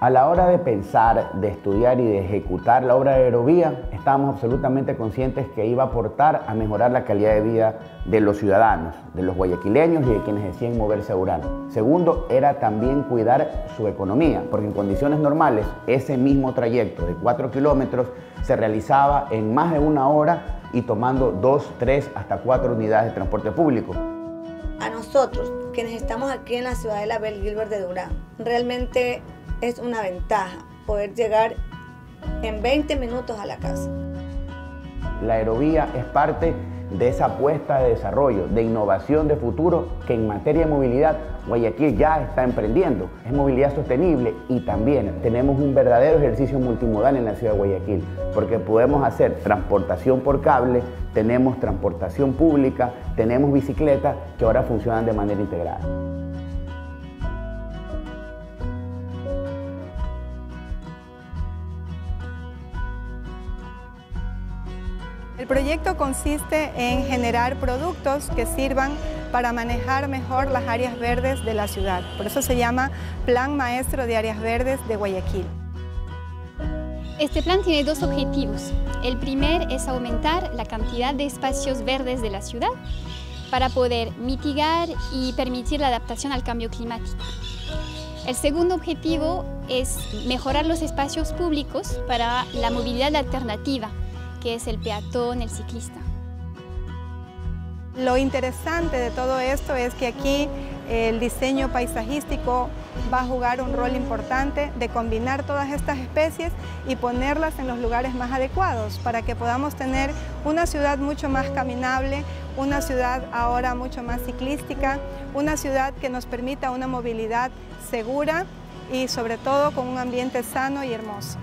A la hora de pensar, de estudiar y de ejecutar la obra de aerovía, estábamos absolutamente conscientes que iba a aportar a mejorar la calidad de vida de los ciudadanos, de los guayaquileños y de quienes decían moverse a Urano. Segundo, era también cuidar su economía, porque en condiciones normales ese mismo trayecto de 4 kilómetros se realizaba en más de una hora y tomando dos, tres, hasta cuatro unidades de transporte público. A nosotros, quienes estamos aquí en la ciudad de la Bel Gilbert de Durán, realmente es una ventaja poder llegar en 20 minutos a la casa. La aerovía es parte de esa apuesta de desarrollo, de innovación de futuro que en materia de movilidad Guayaquil ya está emprendiendo. Es movilidad sostenible y también tenemos un verdadero ejercicio multimodal en la ciudad de Guayaquil, porque podemos hacer transportación por cable, tenemos transportación pública, tenemos bicicletas que ahora funcionan de manera integrada. El proyecto consiste en generar productos que sirvan para manejar mejor las áreas verdes de la ciudad. Por eso se llama Plan Maestro de Áreas Verdes de Guayaquil. Este plan tiene dos objetivos. El primer es aumentar la cantidad de espacios verdes de la ciudad para poder mitigar y permitir la adaptación al cambio climático. El segundo objetivo es mejorar los espacios públicos para la movilidad alternativa, que es el peatón, el ciclista. Lo interesante de todo esto es que aquí el diseño paisajístico va a jugar un rol importante de combinar todas estas especies y ponerlas en los lugares más adecuados para que podamos tener una ciudad mucho más caminable, una ciudad ahora mucho más ciclística, una ciudad que nos permita una movilidad segura y sobre todo con un ambiente sano y hermoso.